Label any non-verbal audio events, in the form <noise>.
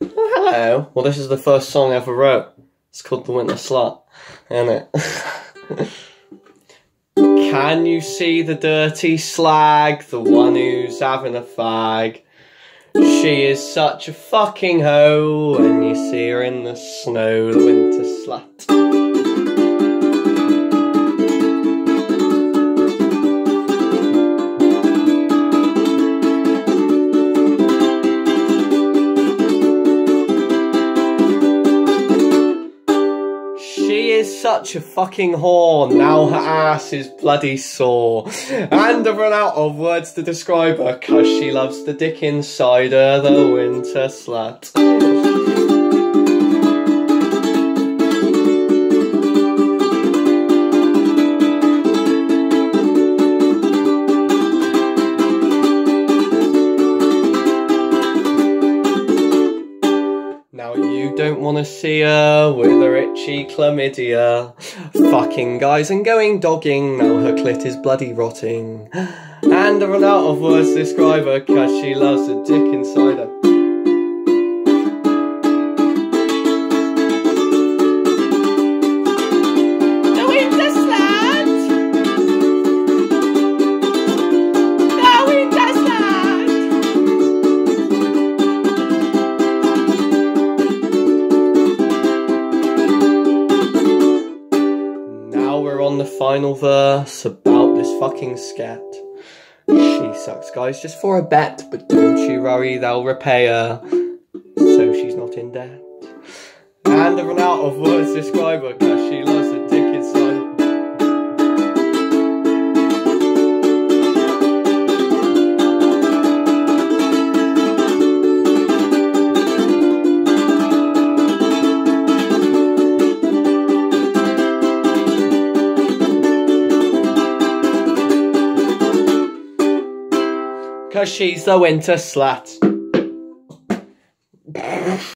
Oh, hello. Well, this is the first song I ever wrote. It's called The Winter Slut, isn't it? <laughs> Can you see the dirty slag? The one who's having a fag? She is such a fucking hoe when you see her in the snow, the winter slut. She is such a fucking whore, now her ass is bloody sore. And I've run out of words to describe her, cause she loves the dick inside her, the winter slut. Now you don't want to see her with her itchy chlamydia. Fucking guys and going dogging, now her clit is bloody rotting. And I run out of words to describe her, cause she loves the dick inside her. The final verse about this fucking scat. She sucks, guys, just for a bet, but don't you worry, they'll repay her, so she's not in debt. And I've run out of words to describe her, cause she loves the Cause she's the winter slut.